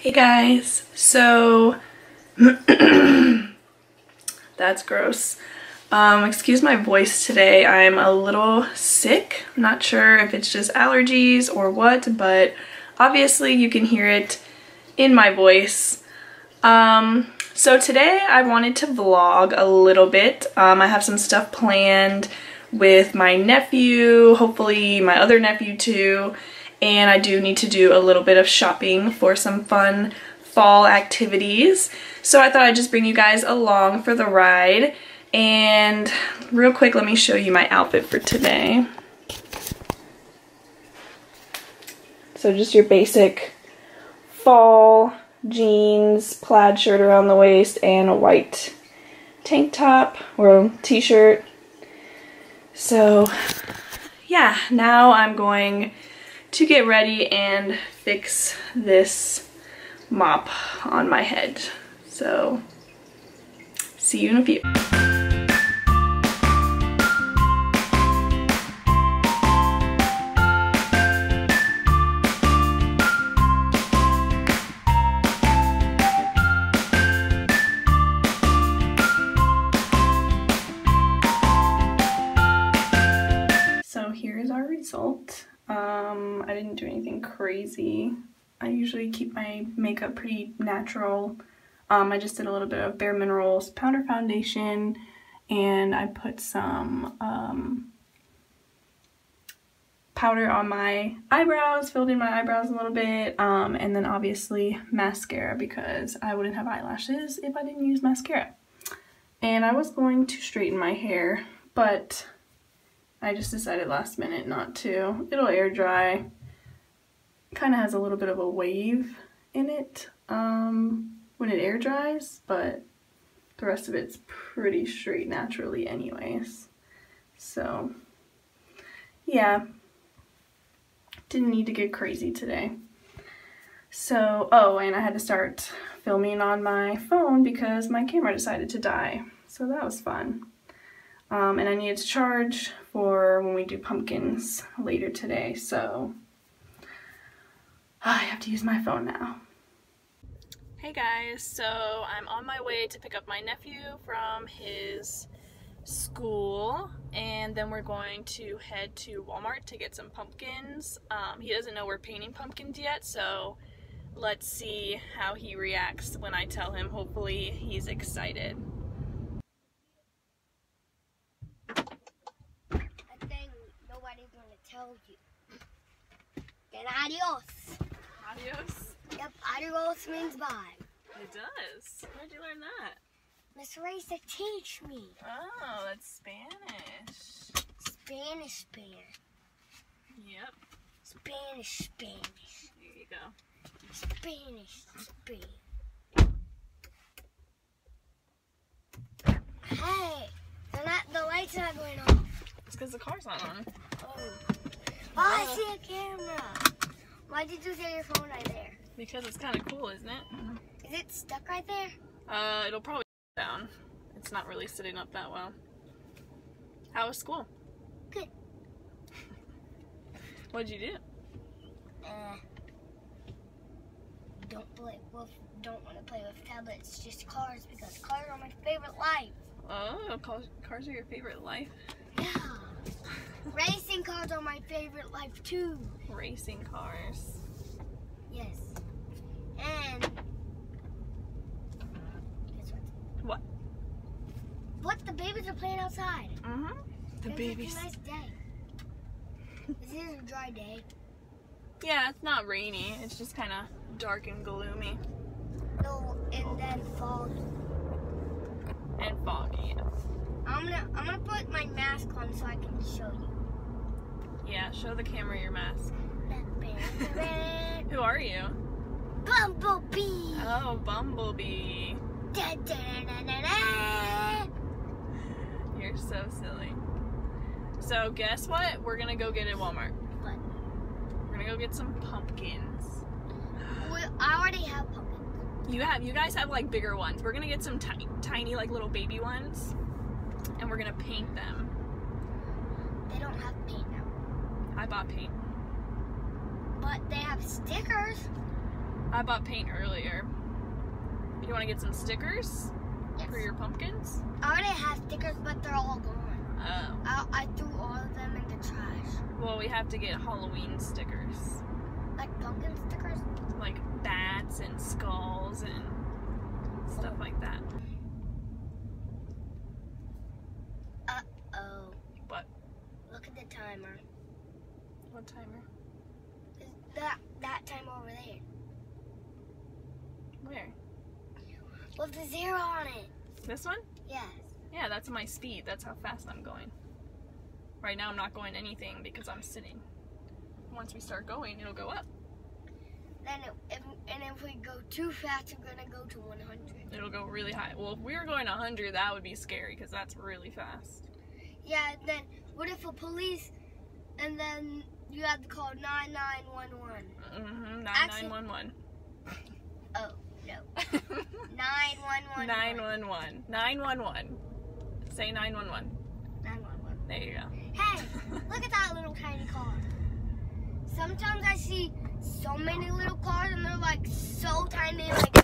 Hey guys, so that's gross. Um, excuse my voice today. I'm a little sick. I'm not sure if it's just allergies or what, but obviously you can hear it in my voice. Um, so today I wanted to vlog a little bit. Um, I have some stuff planned with my nephew, hopefully my other nephew too, and I do need to do a little bit of shopping for some fun fall activities. So I thought I'd just bring you guys along for the ride. And real quick, let me show you my outfit for today. So just your basic fall jeans, plaid shirt around the waist, and a white tank top or t-shirt. So yeah, now I'm going to get ready and fix this mop on my head. So see you in a few. Anything crazy. I usually keep my makeup pretty natural. Um, I just did a little bit of Bare Minerals powder foundation and I put some um, powder on my eyebrows, filled in my eyebrows a little bit, um, and then obviously mascara because I wouldn't have eyelashes if I didn't use mascara. And I was going to straighten my hair, but I just decided last minute not to. It'll air dry. Kind of has a little bit of a wave in it um, when it air dries, but the rest of it's pretty straight naturally anyways. So, yeah. Didn't need to get crazy today. So, oh, and I had to start filming on my phone because my camera decided to die. So that was fun. Um, and I needed to charge for when we do pumpkins later today, so I have to use my phone now. Hey guys, so I'm on my way to pick up my nephew from his school and then we're going to head to Walmart to get some pumpkins. Um, he doesn't know we're painting pumpkins yet, so let's see how he reacts when I tell him. Hopefully he's excited. Nobody's gonna tell you. Then adios. Adios. Yep, adios means bye. It does. Where'd you learn that? Miss Raisa teach me. Oh, that's Spanish. Spanish, Spanish. Yep. Spanish, Spanish. There you go. Spanish, Spanish. Hey, the, not, the light's not going off. It's because the car's not on. Oh. Oh, I see a camera. Why did you set your phone right there? Because it's kind of cool, isn't it? Is it stuck right there? Uh, it'll probably down. It's not really sitting up that well. How was school? Good. What'd you do? Uh, don't play with, don't want to play with tablets, just cars because cars are my favorite life. Oh, cars are your favorite life? Racing cars are my favorite life too. Racing cars. Yes. And guess what? What? What? The babies are playing outside. Mm-hmm. The it's babies. a nice day. this is a dry day. Yeah, it's not rainy. It's just kind of dark and gloomy. No, and then foggy. And foggy, yes. I'm gonna I'm gonna put my mask on so I can show you. Yeah, show the camera your mask. Who are you? Bumblebee. Oh, Bumblebee. Da, da, da, You're so silly. So guess what? We're gonna go get at Walmart. What? We're gonna go get some pumpkins. We, I already have pumpkins. You have, you guys have like bigger ones. We're gonna get some tiny, tiny like little baby ones, and we're gonna paint them. They don't have paint. I bought paint. But they have stickers. I bought paint earlier. You want to get some stickers Yes. for your pumpkins? I already have stickers, but they're all gone. Oh. I, I threw all of them in the trash. Well, we have to get Halloween stickers. Like pumpkin stickers. Like bats and skulls and stuff like that. Oh. What? Look at the timer. What timer? Is that that time over there? Where? With the zero on it. This one? Yes. Yeah, that's my speed. That's how fast I'm going. Right now I'm not going anything because I'm sitting. Once we start going, it'll go up. Then it, if, and if we go too fast, we're gonna go to 100. It'll go really high. Well, if we were going 100, that would be scary because that's really fast. Yeah. Then what if a police, and then you have to call 9911? Mm-hmm. Actually- 9911. Oh no. 911. 911. 911. Say 911. 911. There you go. Hey, look at that little tiny car. Sometimes I see so many little cars and they're like so tiny, like.